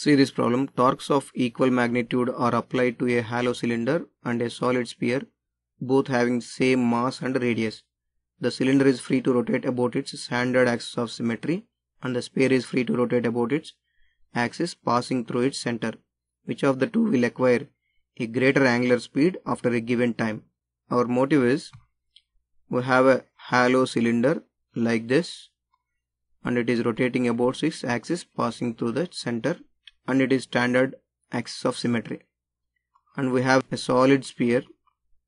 See this problem. Torques of equal magnitude are applied to a hollow cylinder and a solid sphere, both having same mass and radius. The cylinder is free to rotate about its standard axis of symmetry and the sphere is free to rotate about its axis passing through its center. Which of the two will acquire a greater angular speed after a given time? Our motive is we have a hollow cylinder like this and it is rotating about its axis passing through the center and it is standard axis of symmetry. And we have a solid sphere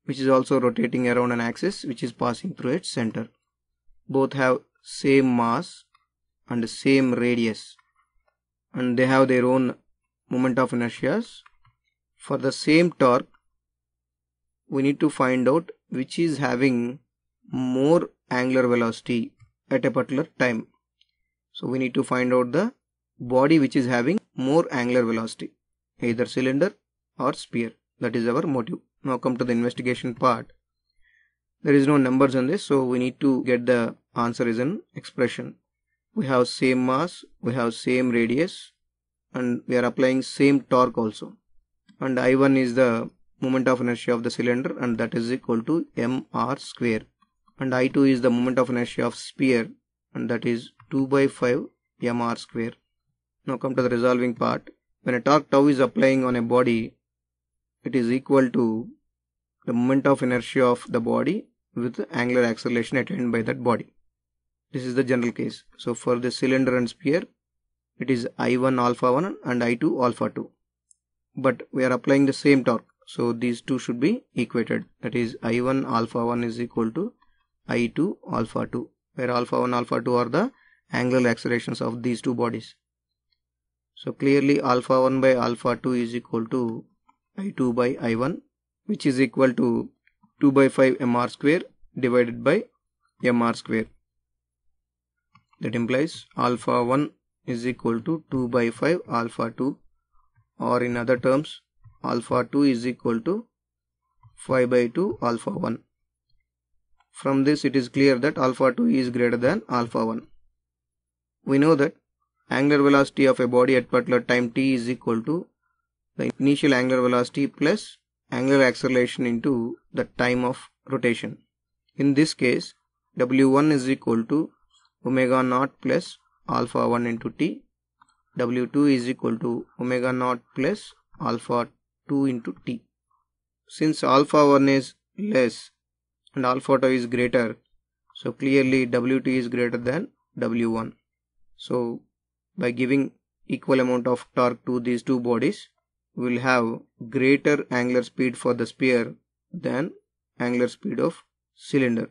which is also rotating around an axis which is passing through its center. Both have same mass and same radius. And they have their own moment of inertia for the same torque we need to find out which is having more angular velocity at a particular time. So we need to find out the body which is having more angular velocity either cylinder or sphere. That is our motive. Now come to the investigation part. There is no numbers on this so we need to get the answer is an expression. We have same mass we have same radius and we are applying same torque also. And i1 is the moment of inertia of the cylinder and that is equal to mr square. And i2 is the moment of inertia of sphere and that is 2 by 5 mr square now come to the resolving part. When a torque tau is applying on a body, it is equal to the moment of inertia of the body with the angular acceleration attained by that body. This is the general case. So for the cylinder and sphere, it is I1 alpha 1 and I2 alpha 2. But we are applying the same torque. So these two should be equated. That is I1 alpha 1 is equal to I2 alpha 2. Where alpha 1 alpha 2 are the angular accelerations of these two bodies. So clearly alpha 1 by alpha 2 is equal to I2 by I1 which is equal to 2 by 5 mr square divided by mr square. That implies alpha 1 is equal to 2 by 5 alpha 2 or in other terms alpha 2 is equal to 5 by 2 alpha 1. From this it is clear that alpha 2 is greater than alpha 1. We know that angular velocity of a body at particular time t is equal to the initial angular velocity plus angular acceleration into the time of rotation. In this case, w1 is equal to omega naught plus alpha 1 into t, w2 is equal to omega naught plus alpha 2 into t. Since alpha 1 is less and alpha 2 is greater, so clearly w2 is greater than w1. So by giving equal amount of torque to these two bodies we will have greater angular speed for the sphere than angular speed of cylinder